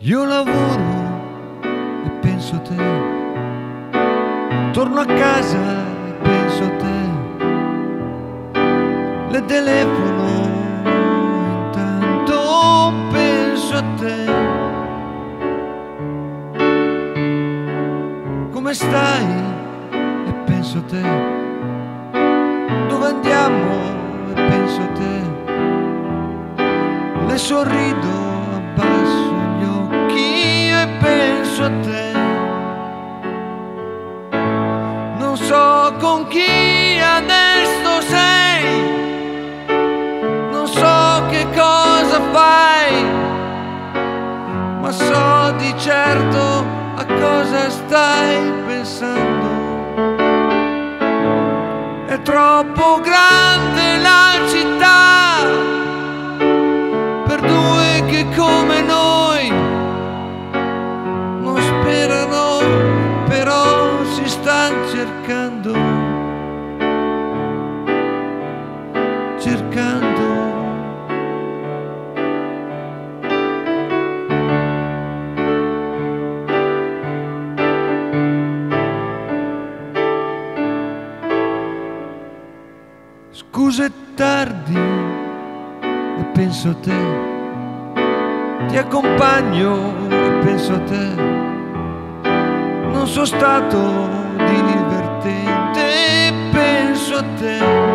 Io lavoro e penso a te, torno a casa e penso a te, le telefono intanto penso a te. Come stai? E penso a te. Dove andiamo? E penso a te. Le sorrido di certo a cosa stai pensando. È troppo grande la città per due che come noi non sperano, però si stanno cercando, cercando. scusa è tardi e penso a te. Ti accompagno e penso a te. Non sono stato divertente e penso a te.